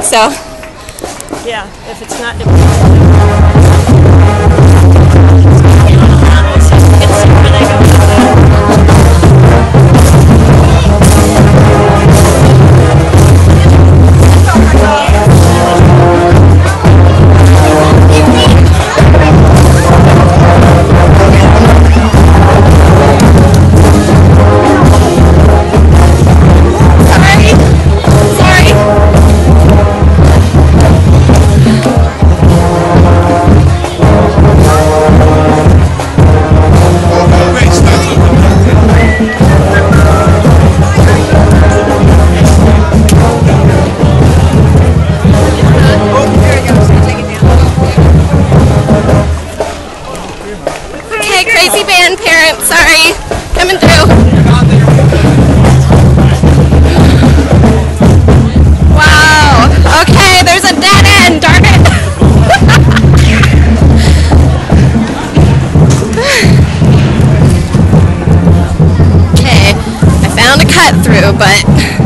think so. Yeah, if it's not. If but